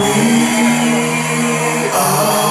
We are.